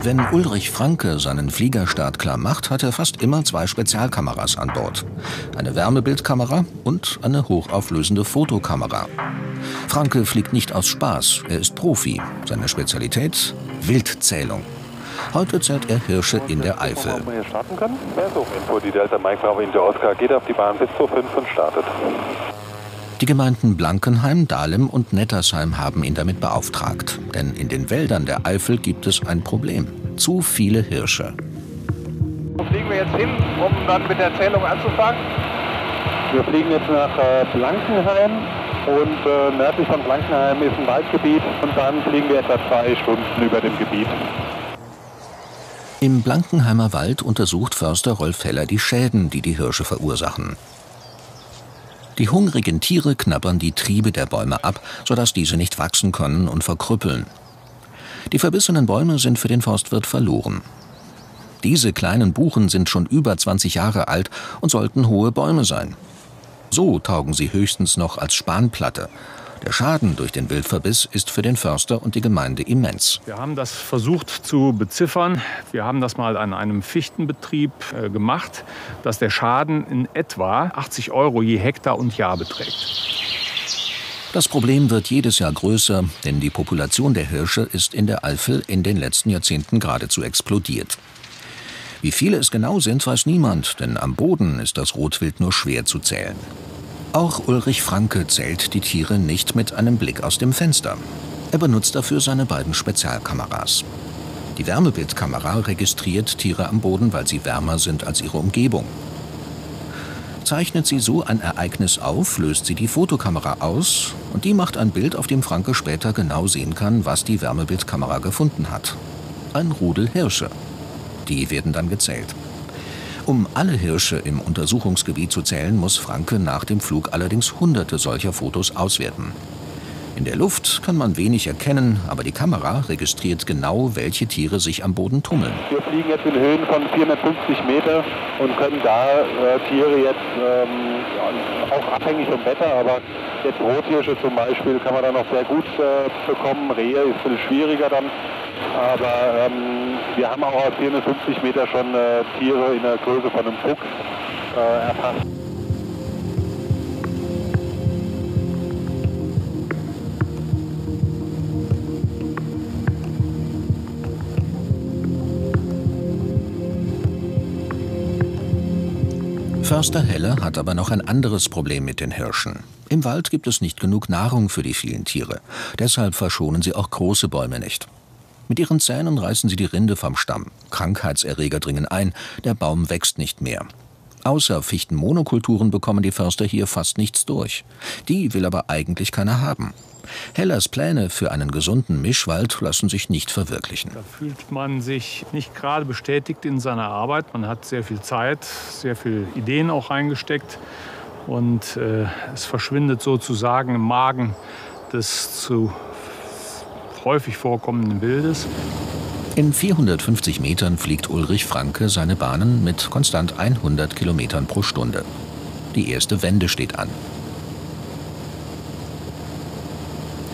Wenn Ulrich Franke seinen Fliegerstart klar macht, hat er fast immer zwei Spezialkameras an Bord. Eine Wärmebildkamera und eine hochauflösende Fotokamera. Franke fliegt nicht aus Spaß, er ist Profi. Seine Spezialität? Wildzählung. Heute zählt er Hirsche in der Eifel. Ob wir hier starten können? Info, die Delta Mike Bravo India Oscar geht auf die Bahn bis zur 5 und startet. Die Gemeinden Blankenheim, Dahlem und Nettersheim haben ihn damit beauftragt. Denn in den Wäldern der Eifel gibt es ein Problem. Zu viele Hirsche. Wo fliegen wir jetzt hin, um dann mit der Zählung anzufangen? Wir fliegen jetzt nach äh, Blankenheim und äh, nördlich von Blankenheim ist ein Waldgebiet und dann fliegen wir etwa zwei Stunden über dem Gebiet. Im Blankenheimer Wald untersucht Förster Rolf Heller die Schäden, die die Hirsche verursachen. Die hungrigen Tiere knabbern die Triebe der Bäume ab, sodass diese nicht wachsen können und verkrüppeln. Die verbissenen Bäume sind für den Forstwirt verloren. Diese kleinen Buchen sind schon über 20 Jahre alt und sollten hohe Bäume sein. So taugen sie höchstens noch als Spanplatte. Der Schaden durch den Wildverbiss ist für den Förster und die Gemeinde immens. Wir haben das versucht zu beziffern. Wir haben das mal an einem Fichtenbetrieb äh, gemacht, dass der Schaden in etwa 80 Euro je Hektar und Jahr beträgt. Das Problem wird jedes Jahr größer, denn die Population der Hirsche ist in der Eifel in den letzten Jahrzehnten geradezu explodiert. Wie viele es genau sind, weiß niemand, denn am Boden ist das Rotwild nur schwer zu zählen. Auch Ulrich Franke zählt die Tiere nicht mit einem Blick aus dem Fenster. Er benutzt dafür seine beiden Spezialkameras. Die Wärmebildkamera registriert Tiere am Boden, weil sie wärmer sind als ihre Umgebung. Zeichnet sie so ein Ereignis auf, löst sie die Fotokamera aus und die macht ein Bild, auf dem Franke später genau sehen kann, was die Wärmebildkamera gefunden hat. Ein Rudel Hirsche. Die werden dann gezählt. Um alle Hirsche im Untersuchungsgebiet zu zählen, muss Franke nach dem Flug allerdings hunderte solcher Fotos auswerten. In der Luft kann man wenig erkennen, aber die Kamera registriert genau, welche Tiere sich am Boden tummeln. Wir fliegen jetzt in Höhen von 450 Meter und können da äh, Tiere jetzt ähm, auch abhängig vom Wetter, aber jetzt Rothirsche zum Beispiel kann man da noch sehr gut äh, bekommen. Rehe ist bisschen schwieriger dann, aber ähm, wir haben auch aus 450 Meter schon äh, Tiere in der Größe von einem Fuchs äh, erfasst. Förster Heller hat aber noch ein anderes Problem mit den Hirschen. Im Wald gibt es nicht genug Nahrung für die vielen Tiere. Deshalb verschonen sie auch große Bäume nicht. Mit ihren Zähnen reißen sie die Rinde vom Stamm. Krankheitserreger dringen ein, der Baum wächst nicht mehr. Außer Fichtenmonokulturen bekommen die Förster hier fast nichts durch. Die will aber eigentlich keiner haben. Hellers Pläne für einen gesunden Mischwald lassen sich nicht verwirklichen. Da fühlt man sich nicht gerade bestätigt in seiner Arbeit. Man hat sehr viel Zeit, sehr viele Ideen auch reingesteckt. Und äh, es verschwindet sozusagen im Magen des zu häufig vorkommenden Bildes. In 450 Metern fliegt Ulrich Franke seine Bahnen mit konstant 100 Kilometern pro Stunde. Die erste Wende steht an.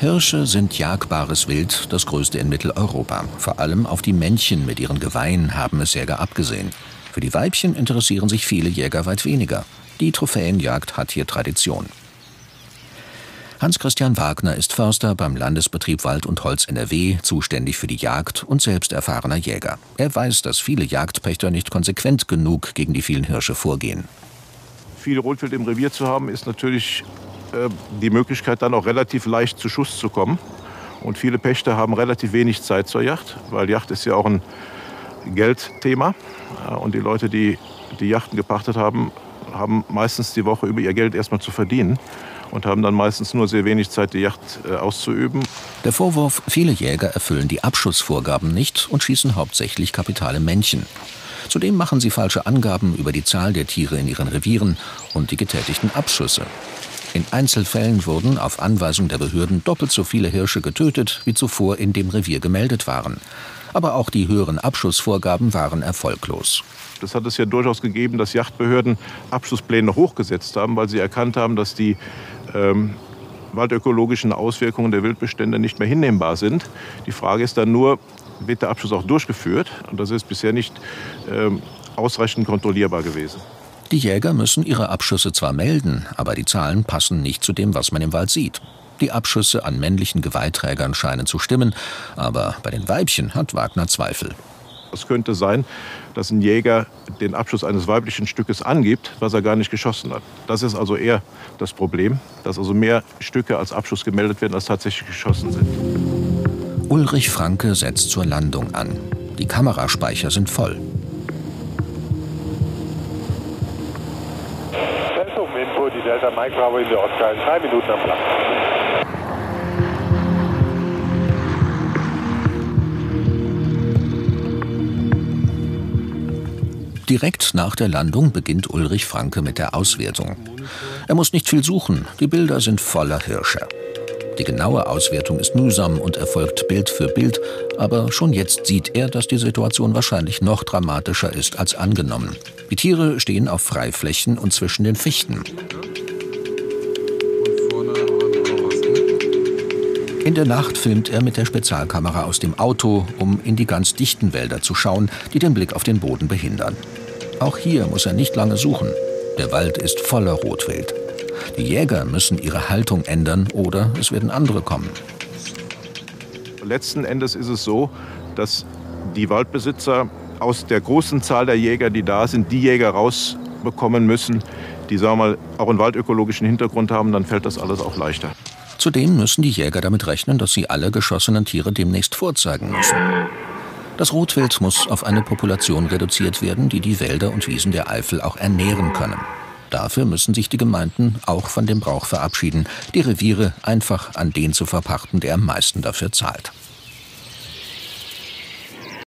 Hirsche sind jagbares Wild, das größte in Mitteleuropa. Vor allem auf die Männchen mit ihren Geweihen haben es Jäger abgesehen. Für die Weibchen interessieren sich viele Jäger weit weniger. Die Trophäenjagd hat hier Tradition. Hans-Christian Wagner ist Förster beim Landesbetrieb Wald und Holz NRW, zuständig für die Jagd und selbst erfahrener Jäger. Er weiß, dass viele Jagdpächter nicht konsequent genug gegen die vielen Hirsche vorgehen. Viel Rotwild im Revier zu haben, ist natürlich äh, die Möglichkeit, dann auch relativ leicht zu Schuss zu kommen. Und viele Pächter haben relativ wenig Zeit zur Yacht, weil Yacht ist ja auch ein Geldthema. Und die Leute, die die Yachten gepachtet haben, haben meistens die Woche über ihr Geld erstmal zu verdienen und haben dann meistens nur sehr wenig Zeit, die Yacht äh, auszuüben. Der Vorwurf, viele Jäger erfüllen die Abschussvorgaben nicht und schießen hauptsächlich kapitale Männchen. Zudem machen sie falsche Angaben über die Zahl der Tiere in ihren Revieren und die getätigten Abschüsse. In Einzelfällen wurden auf Anweisung der Behörden doppelt so viele Hirsche getötet, wie zuvor in dem Revier gemeldet waren. Aber auch die höheren Abschussvorgaben waren erfolglos. Das hat es ja durchaus gegeben, dass Yachtbehörden Abschusspläne hochgesetzt haben, weil sie erkannt haben, dass die ähm, waldökologischen Auswirkungen der Wildbestände nicht mehr hinnehmbar sind. Die Frage ist dann nur, wird der Abschuss auch durchgeführt. Und das ist bisher nicht ähm, ausreichend kontrollierbar gewesen. Die Jäger müssen ihre Abschüsse zwar melden, aber die Zahlen passen nicht zu dem, was man im Wald sieht. Die Abschüsse an männlichen Geweihträgern scheinen zu stimmen, aber bei den Weibchen hat Wagner Zweifel. Es könnte sein, dass ein Jäger den Abschuss eines weiblichen Stückes angibt, was er gar nicht geschossen hat. Das ist also eher das Problem, dass also mehr Stücke als Abschuss gemeldet werden, als tatsächlich geschossen sind. Ulrich Franke setzt zur Landung an. Die Kameraspeicher sind voll. Delta Mike Bravo in der in drei Minuten am Platz. Direkt nach der Landung beginnt Ulrich Franke mit der Auswertung. Er muss nicht viel suchen, die Bilder sind voller Hirsche. Die genaue Auswertung ist mühsam und erfolgt Bild für Bild, aber schon jetzt sieht er, dass die Situation wahrscheinlich noch dramatischer ist als angenommen. Die Tiere stehen auf Freiflächen und zwischen den Fichten. In der Nacht filmt er mit der Spezialkamera aus dem Auto, um in die ganz dichten Wälder zu schauen, die den Blick auf den Boden behindern. Auch hier muss er nicht lange suchen. Der Wald ist voller Rotwild. Die Jäger müssen ihre Haltung ändern oder es werden andere kommen. Letzten Endes ist es so, dass die Waldbesitzer aus der großen Zahl der Jäger, die da sind, die Jäger rausbekommen müssen, die sagen wir mal auch einen waldökologischen Hintergrund haben, dann fällt das alles auch leichter. Zudem müssen die Jäger damit rechnen, dass sie alle geschossenen Tiere demnächst vorzeigen müssen. Das Rotwild muss auf eine Population reduziert werden, die die Wälder und Wiesen der Eifel auch ernähren können. Dafür müssen sich die Gemeinden auch von dem Brauch verabschieden, die Reviere einfach an den zu verpachten, der am meisten dafür zahlt.